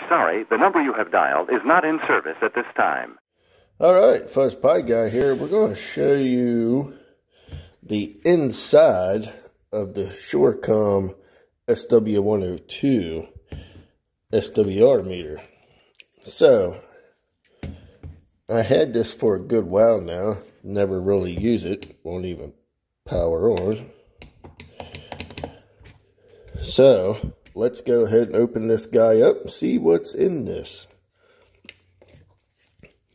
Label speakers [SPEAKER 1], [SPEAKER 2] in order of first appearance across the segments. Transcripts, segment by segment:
[SPEAKER 1] We're sorry, the number you have dialed is not in service at this time.
[SPEAKER 2] All right, Fuzz Pi Guy here. We're going to show you the inside of the Surecom SW102 SWR meter. So, I had this for a good while now. Never really use it. Won't even power on. So, let's go ahead and open this guy up and see what's in this.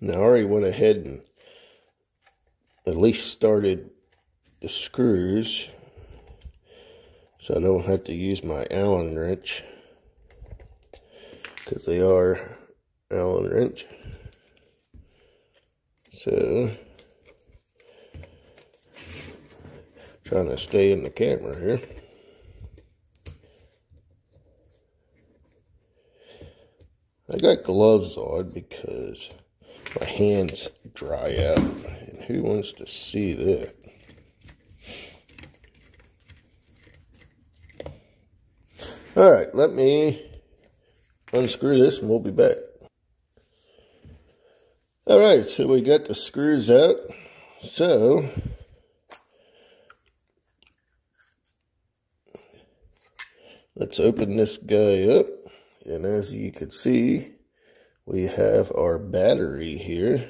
[SPEAKER 2] Now, I already went ahead and at least started the screws so I don't have to use my Allen wrench because they are Allen wrench. So, trying to stay in the camera here. I got gloves on because my hands dry out. And who wants to see that? All right, let me unscrew this and we'll be back. All right, so we got the screws out. So, let's open this guy up. And as you can see, we have our battery here.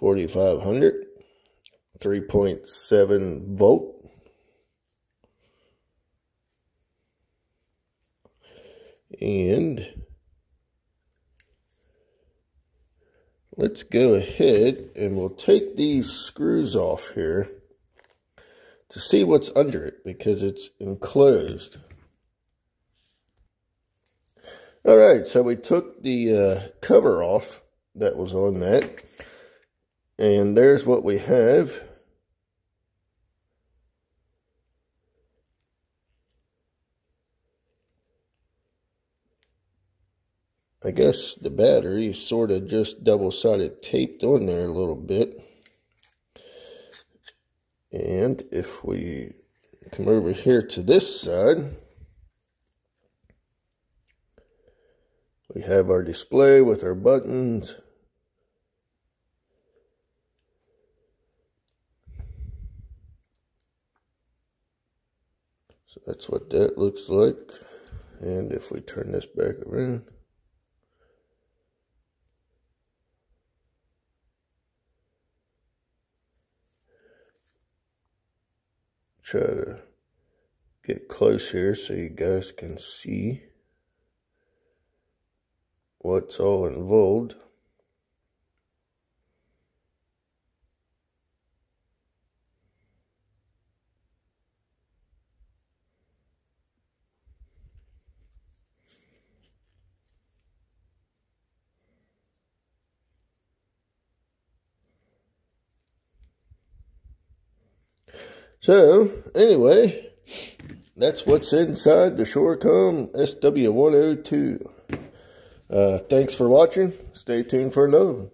[SPEAKER 2] Forty-five hundred, three point seven volt. And let's go ahead and we'll take these screws off here to see what's under it because it's enclosed. All right, so we took the uh, cover off that was on that. And there's what we have. I guess the battery is sort of just double-sided taped on there a little bit. And if we come over here to this side, we have our display with our buttons. So that's what that looks like. And if we turn this back around, try to get close here so you guys can see what's all involved. So, anyway, that's what's inside the Surecom SW102. Uh, thanks for watching. Stay tuned for another one.